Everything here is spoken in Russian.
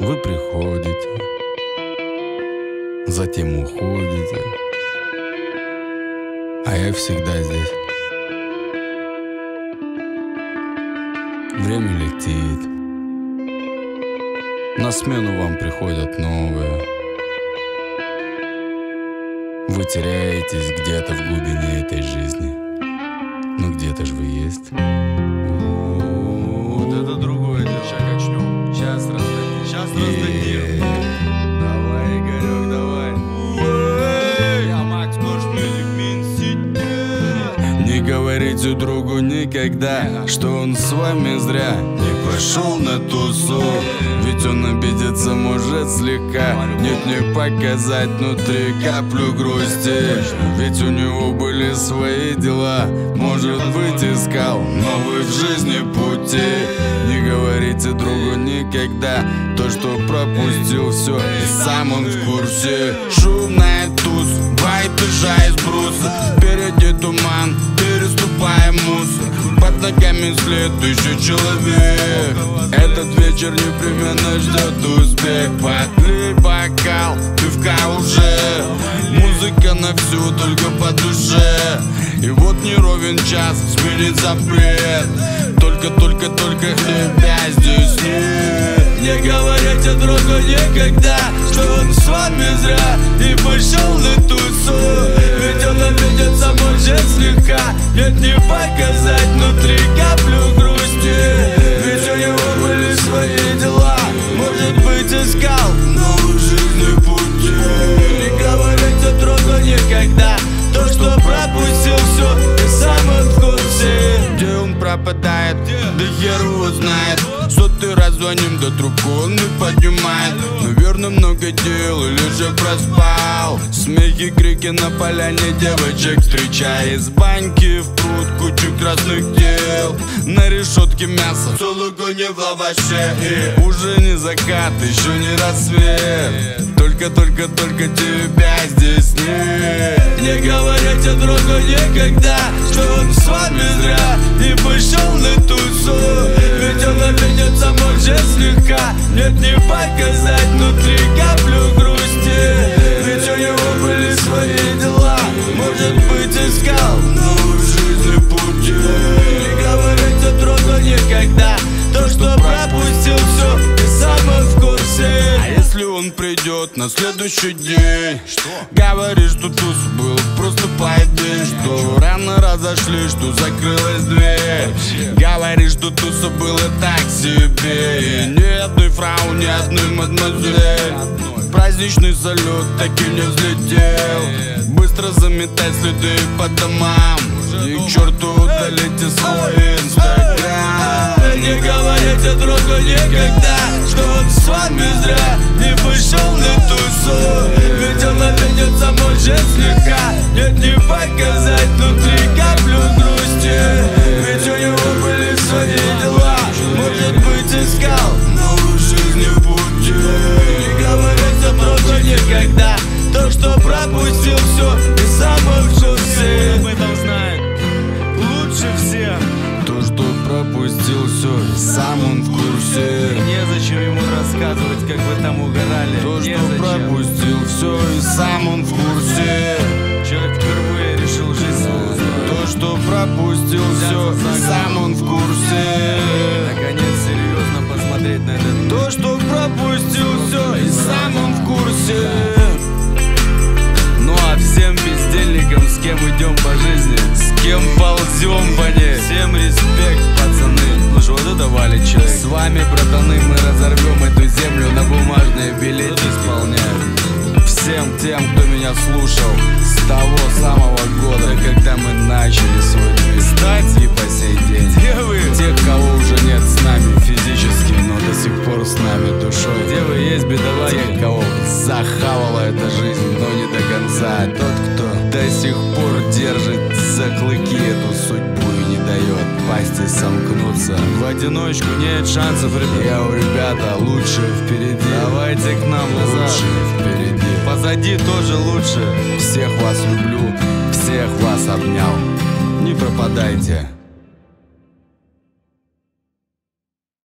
Вы приходите, затем уходите, а я всегда здесь. Время летит, на смену вам приходят новые. Вы теряетесь где-то в глубине этой жизни. Но где-то же вы есть. Не говорите другу никогда, что он с вами зря не пошел на тусу. Ведь он обидеться может слегка, нет не показать внутри каплю грусти. Ведь у него были свои дела, может быть искал новые в жизни пути. Не говорите другу никогда то, что пропустил все, и сам он в курсе. Шумная туз, следующий человек. Этот вечер непременно ждет успех Подли бокал, пивка уже. Музыка на всю, только по душе. И вот не ровен час, сменит запрет. Только, только, только тебя здесь нет. Не говорите другу никогда, что он с вами зря звоним, да трубку он не поднимает Наверное, много дел или же проспал. Смехи, крики на поляне девочек Встречая из баньки в пруд кучу красных тел На решетке мясо, сулугуни в лаваше. Уже не закат, еще не рассвет. Только, только, только тебя здесь нет. Не говорите другу никогда, что он с вами зря. И пошел на тусу. Ведь он обидеться может слегка Нет не показать внутри каплю следующий день? Что? Говоришь, что туз был просто по идее Что рано разошли, что закрылась дверь. Говоришь, что туса было так себе. И ни одной фрау, ни одной мадемуазель. Праздничный салют таки не взлетел. Быстро заметать следы по домам. И к черту удалите свой инстаграм. Не говорите другу никогда Что он с вами зря что пропустил все И сам он в курсе Об этом знает лучше всех То, что пропустил все, сам он в курсе Незачем ему рассказывать, как вы там угорали. То, что Незачем. пропустил все, и сам он в курсе Человек впервые решил жизнь свою устроить. То, что пропустил все, сам он в курсе Наконец, серьезно посмотреть на мир. То, что пропустил все, и сам он в курсе вами, братаны, мы разорвем эту землю на бумажные билеты исполняем. Всем тем, кто меня слушал с того самого года, когда мы начали свой движ. И по сей день. Где вы? Тех, кого уже нет с нами физически, но до сих пор с нами душой. Где вы есть, бедолаги? Тех, кого захавала эта жизнь, но не до конца. Тот, кто до сих пор держит за клыки эту судьбу и не дает сомкнуться. В одиночку нет шансов, ребят. Я у ребята лучше впереди. Давайте к нам назад. Лучше впереди. Позади тоже лучше. Всех вас люблю, всех вас обнял. Не пропадайте.